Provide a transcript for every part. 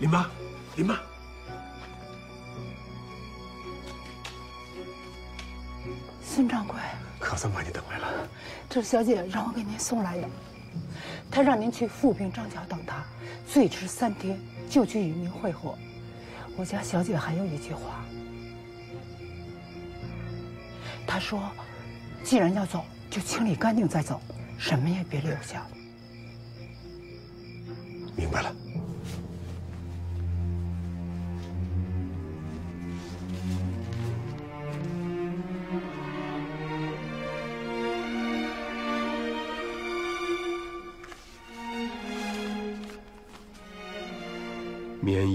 林妈，林妈，孙掌柜，可算把你等来了。这是小姐让我给您送来的，她让您去富平张桥等她，最迟三天就去与您会合。我家小姐还有一句话，她说：“既然要走，就清理干净再走，什么也别留下。”明白了。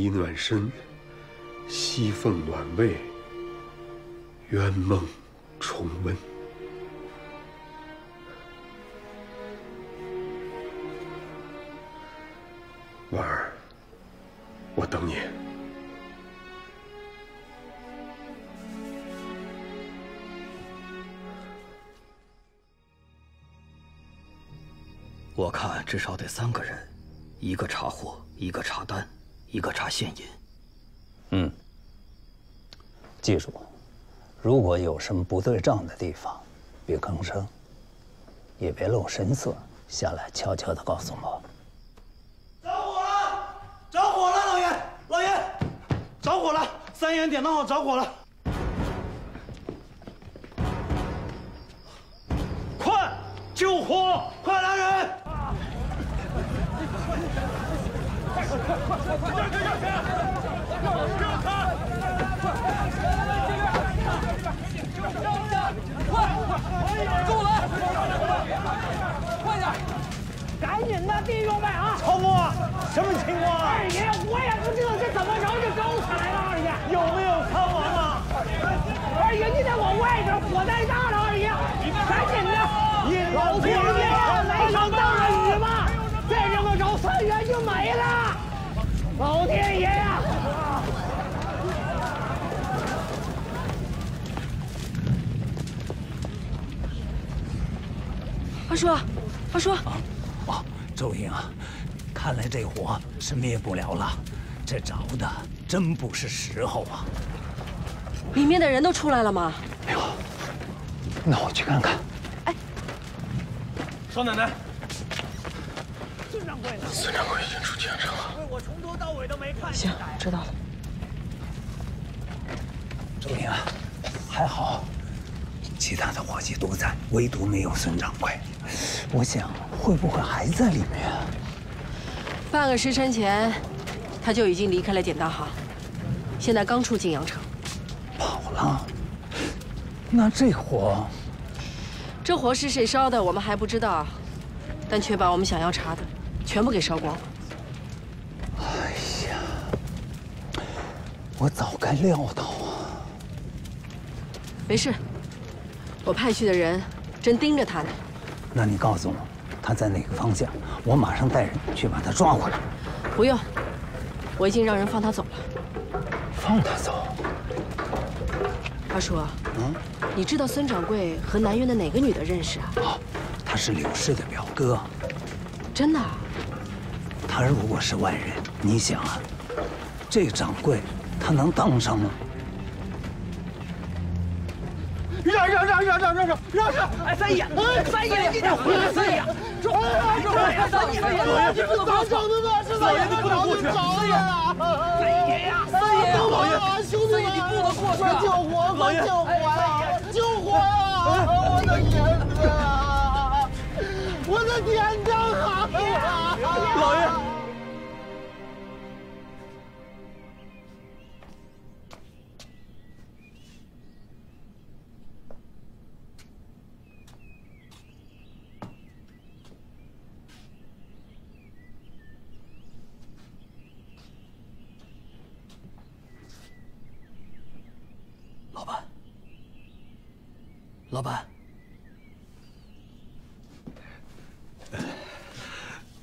暖身，西凤暖胃，圆梦重温。婉儿，我等你。我看至少得三个人，一个查货，一个查单，一个查现银。嗯，记住，如果有什么不对账的地方，别吭声，也别露神色，下来悄悄的告诉我。着火了！着火了，老爷，老爷，着火了！三元点灯好，着火了！快，救火！快来人！赶紧的，弟兄们啊！超木，什么情况啊？二爷，我也不知道这怎么着就着起来了，二爷。有没有伤亡啊？二爷，你得往外边，火太大了，二爷，赶紧的！老天爷呀，来场大雨吧！再这么着，三元就没了！老天爷呀！二叔，二叔，哦，周英啊，看来这火是灭不了了，这着的真不是时候啊！里面的人都出来了吗？没有，那我去看看。哎少奶奶，孙掌柜呢？孙掌柜已经出京城了。我从头到尾都没看行，知道了。周明啊，还好，其他的伙计都在，唯独没有孙掌柜。我想，会不会还在里面？半个时辰前，他就已经离开了典当行，现在刚出晋阳城。跑了？那这火，这火是谁烧的，我们还不知道，但却把我们想要查的全部给烧光了。我早该料到啊！没事，我派去的人正盯着他呢。那你告诉我，他在哪个方向？我马上带人去把他抓回来。不用，我已经让人放他走了。放他走？二叔，嗯，你知道孙掌柜和南院的哪个女的认识啊？哦，他是柳氏的表哥。真的？他如果是外人，你想啊，这掌柜他能当上吗？让让让让让让让让！哎，三爷，三爷，你得回来，三爷！住！住！三爷，你不能过去！老爷，你不能过去！三爷啊！三爷呀！三爷，老爷，兄弟，你不能过去！快救火！快救火呀！救火呀！我的天哪！我的天哪！老爷。老板，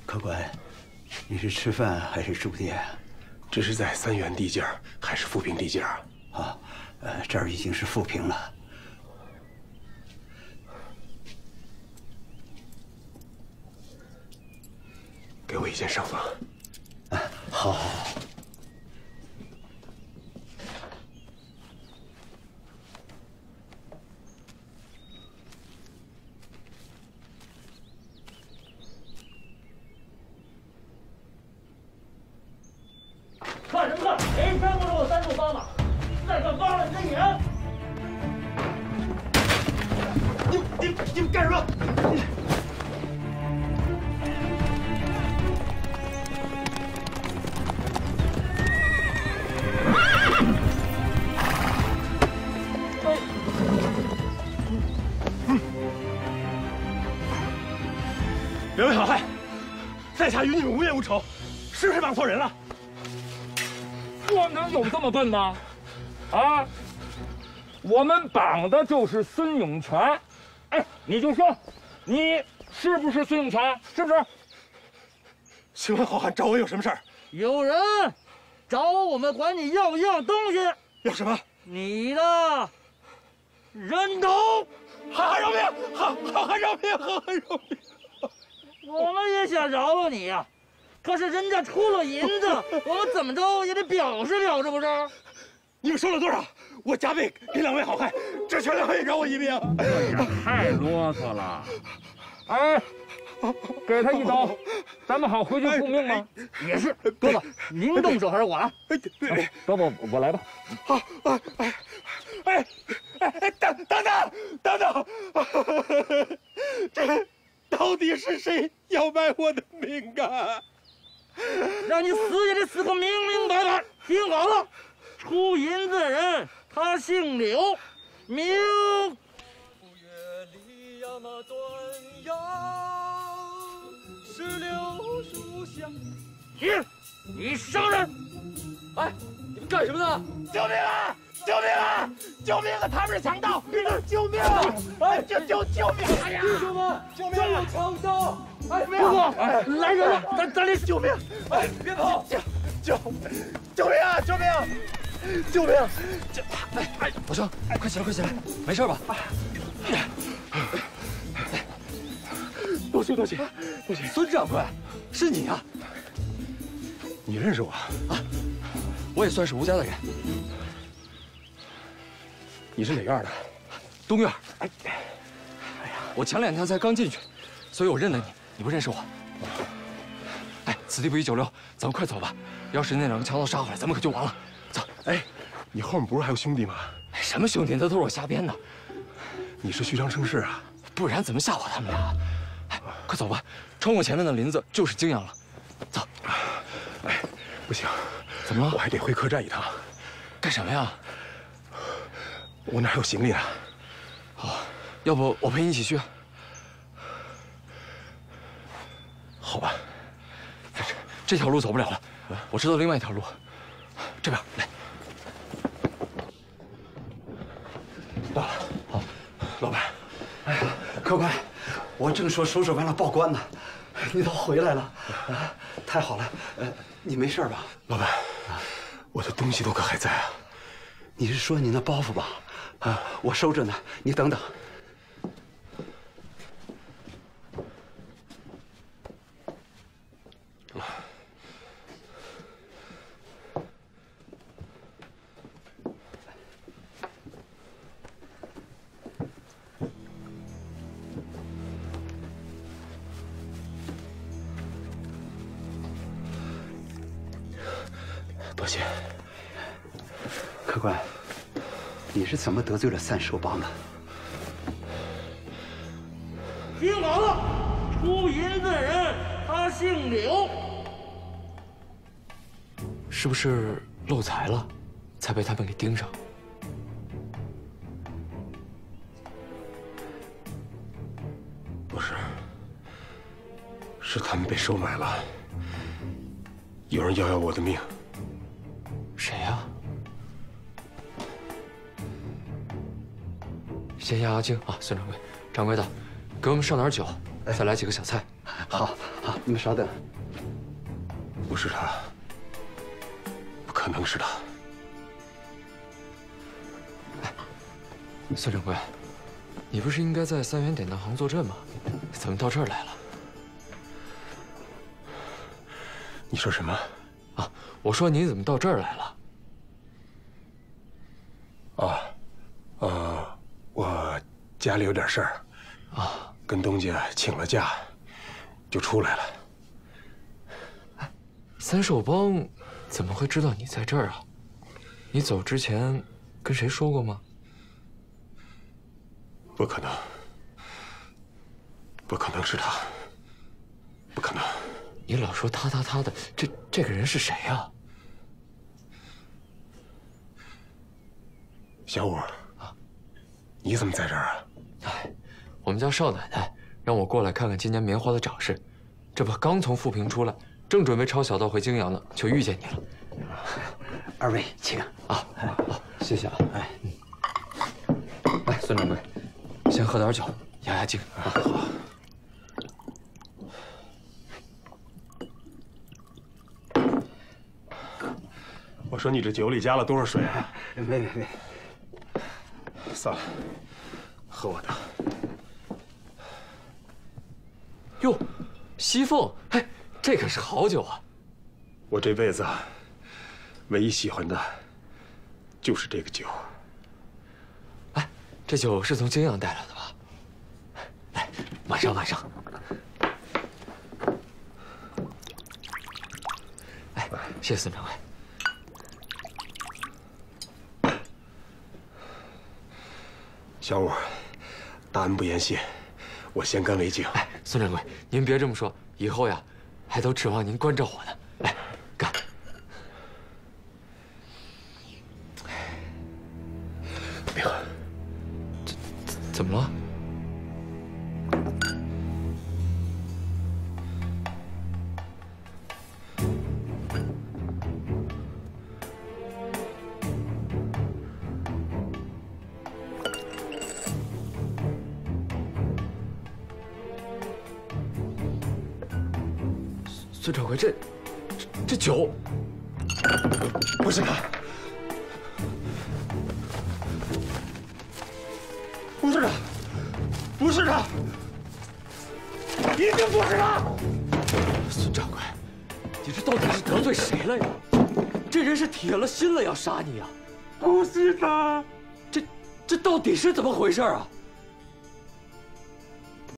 客官，你是吃饭还是住店？这是在三元地界儿还是富平地界儿？啊，呃，这儿已经是富平了。给我一间上房。好，好，好。两位好汉，在下与你们无冤无仇，是谁绑错人了？我能有这么笨吗？啊！我们绑的就是孙永全，哎，你就说，你是不是孙永才？是不是？请问好汉找我有什么事儿？有人找我们管你要一样东西，要什么？你的人头。好汉饶命！好好汉饶命！好汉饶命！我们也想饶了你呀，可是人家出了银子，我们怎么着也得表示表示，不是？你们收了多少？我加倍给两位好汉，只求两位饶我一命。太啰嗦了，哎，给他一刀，咱们好回去复命吗？也是，哥哥，您动手还是我来？哥哥我来吧。好，哎哎哎哎哎，等等等等等，这到底是谁要卖我的命啊？让你死也得死个明明白白。听好了，出银子人。他姓柳，名。你，你伤人！哎，你们干什么呢？救命啊！救命啊！救命啊！他们是强盗！救命啊！哎，救救救命！弟兄们，救命！有强盗！哎，不不，来人了！咱咱得救命！哎，别跑！救救救命啊！救命！救命！救！哎哎，老兄，快起来，快起来，没事吧？多谢多谢多谢！孙掌柜，是你啊？你认识我啊？我也算是吴家的人。你是哪院的？东院。哎，哎呀，我前两天才刚进去，所以我认得你。你不认识我？哎，此地不宜久留，咱们快走吧。要是那两个强盗杀回来，咱们可就完了。走，哎，你后面不是还有兄弟吗？什么兄弟？那都是我瞎编的。你是虚张声势啊？不然怎么吓唬他们俩？哎，快走吧，穿过前面的林子就是泾阳了。走。哎，不行，怎么了？我还得回客栈一趟。干什么呀？我哪有行李啊？好，要不我陪你一起去？好吧。这这条路走不了了，我知道另外一条路。这边来，到了。好，老板。哎呀，客官，我正说收拾完了报官呢，你都回来了，啊，太好了。呃，你没事吧？老板，我的东西都可还在啊。你是说你那包袱吧？啊，我收着呢，你等等。谢。客官，你是怎么得罪了三寿帮的？听好了，出银子人他姓柳，是不是漏财了，才被他们给盯上？不是，是他们被收买了。有人要要我的命。先压压惊啊，孙掌柜。掌柜的，给我们上点酒，再来几个小菜。好，好，你们稍等。不是他，不可能是他。哎，孙掌柜，你不是应该在三元典当行坐镇吗？怎么到这儿来了？你说什么？啊，我说你怎么到这儿来了？啊，呃，我家里有点事儿，啊，跟东家请了假，就出来了。三寿帮怎么会知道你在这儿啊？你走之前跟谁说过吗？不可能，不可能是他，不可能！你老说他他他的，这这个人是谁呀？小五啊，你怎么在这儿啊？哎，我们家少奶奶让我过来看看今年棉花的长势，这不刚从富平出来，正准备抄小道回泾阳呢，就遇见你了。二位请啊，好，谢谢啊。哎，来，孙掌柜，先喝点酒，压压惊。好。我说你这酒里加了多少水啊？没没没。算了，喝我的。哟，西凤，哎，这可是好酒啊！我这辈子唯一喜欢的，就是这个酒。哎，这酒是从泾阳带来的吧？来，晚上晚上。哎，谢谢孙掌柜。小五，大恩不言谢，我先干为敬。哎，孙掌柜，您别这么说，以后呀，还都指望您关照我呢。来，干！明，怎怎么了？这酒不是他，不是他，不是他，一定不是他！孙掌柜，你这到底是得罪谁了呀？这人是铁了心了要杀你呀！不是他，这这到底是怎么回事啊？